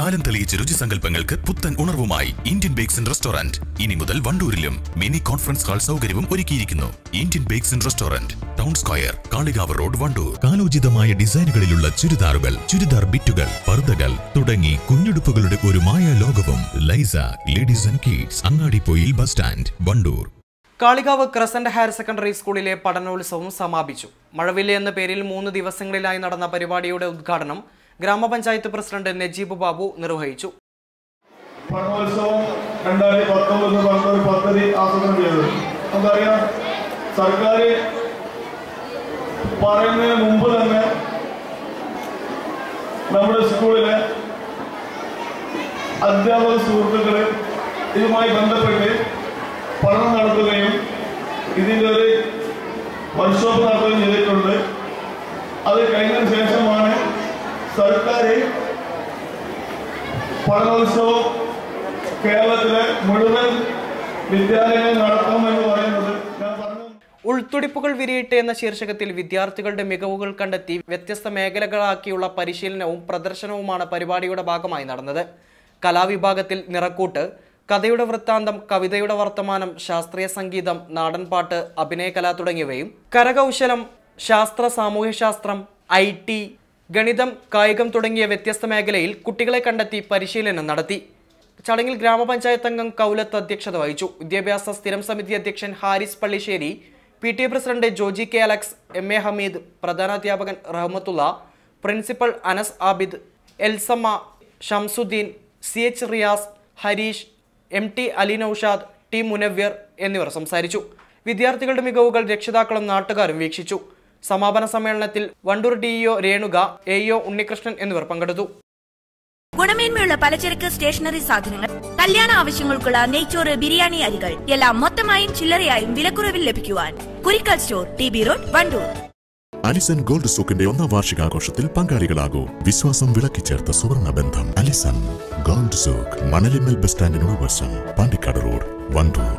കാലം തെളിയിച്ച രുചി രുചിസങ്കല്പങ്ങൾക്ക് പുത്തൻ ഉണർവുമായി ഇന്ത്യൻ ബേക്സ് ആൻഡ് റെസ്റ്റോറന്റ് ഇനി മുതൽ വണ്ടൂരിലും മിനി കോൺഫറൻസ് ഹാൾ സൗകര്യവും ഒരുക്കിയിരിക്കുന്നു. Indian bakes and restaurant town square Kalikavu road Wandoor. കാലോചിതമായ ഡിസൈനുകളിലുള്ള ചുരിദാറുകൾ ചുരിദാർ ബിറ്റുകൾ പർദ്ദകൾ തുടങ്ങി കുഞ്ഞുടുപ്പുകളുടെ ഒരു മായ ലോകവും Laisa ladies and kids Angadippoyil bus stand Wandoor. Kalikavu crescent higher secondary സ്കൂളിലെ പഠനോത്സവം സമാപിച്ചു. മഴവില്ല എന്ന പേരിൽ മൂന്ന് ദിവസങ്ങളിലായി നടന്ന പരിപാടിയുടെ ഉദ്ഘാടനം ഗ്രാമപഞ്ചായത്ത് പ്രസിഡന്റ് നജീബ് ബാബു നിർവഹിച്ചു. നമ്മുടെ സ്കൂളിലെ അധ്യാപക സുഹൃത്തുക്കൾ ഇതുമായി ബന്ധപ്പെട്ട് പഠനം നടത്തുകയും ഇതിന്റെ ഒരു വർക്ക്ഷോപ്പ് നടത്തുകയും ചെയ്തിട്ടുണ്ട്. അത് കഴിഞ്ഞതിന് ശേഷമാണ് സർക്കാർ പഠനോത്സവം കേരളത്തിലെ മുഴുവൻ വിദ്യാലയങ്ങൾ നടത്തണമെന്ന് പറയുന്നത് ഞാൻ പറഞ്ഞു. ഉൾത്തുടിപ്പുകൾ വിരിയിട്ട് എന്ന ശീർഷകത്തിൽ വിദ്യാർത്ഥികളുടെ മികവുകൾ കണ്ടെത്തി വ്യത്യസ്ത മേഖലകളാക്കിയുള്ള പരിശീലനവും പ്രദർശനവുമാണ് പരിപാടിയുടെ ഭാഗമായി നടന്നത്. കലാവിഭാഗത്തിൽ നിറക്കൂട്ട് കഥയുടെ വൃത്താന്തം കവിതയുടെ വർത്തമാനം ശാസ്ത്രീയ സംഗീതം നാടൻപാട്ട് അഭിനയകല തുടങ്ങിയവയും കരകൗശലം ശാസ്ത്ര സാമൂഹ്യശാസ്ത്രം ഐ ടി ഗണിതം കായികം തുടങ്ങിയ വ്യത്യസ്ത മേഖലയിൽ കുട്ടികളെ കണ്ടെത്തി പരിശീലനം നടത്തി. ചടങ്ങിൽ ഗ്രാമപഞ്ചായത്ത് അംഗം കൗലത്ത് അധ്യക്ഷത വഹിച്ചു. വിദ്യാഭ്യാസ സ്ഥിരം സമിതി അധ്യക്ഷൻ Haris Pallissery P T president Joji K Alex M A Hameed പ്രധാനാധ്യാപകൻ Rahmathulla principal Anas Abid Elsamma Shamsudheen C H Riyas Harish M T Ali Noushad T Munavvar എന്നിവർ സംസാരിച്ചു. വിദ്യാർത്ഥികളുടെ മികവുകൾ രക്ഷിതാക്കളും നാട്ടുകാരും വീക്ഷിച്ചു. സമാപന സമ്മേളനത്തിൽ വണ്ടൂർ ഡിഇഒ രേണുക എഇഒ ഉണ്ണികൃഷ്ണൻ എന്നിവർ പങ്കെടുത്തു. ഗുണമേന്മയുള്ള പലചരക്ക് സ്റ്റേഷനറി സാധനങ്ങൾ കല്യാണ ആവശ്യങ്ങൾക്കുള്ള നെയ്ച്ചോറ് ബിരിയാണി അരികൾ എല്ലാം മൊത്തമായും ചില്ലറയായും വിലക്കുറവിൽ ലഭിക്കുവാൻ Kurikkal store T B road Wandoor. Alison gold സൂക്കിന്റെ ഒന്നാം വാർഷികാഘോഷത്തിൽ പങ്കാളികളാകൂ. വിശ്വാസം വിളക്കി ചേർത്ത സുവർണ ബന്ധം. Alison gold souk Manalimal bus സ്റ്റാൻഡിനുള്ള വശം പാണ്ടിക്കാട് റോഡ് വണ്ടൂർ.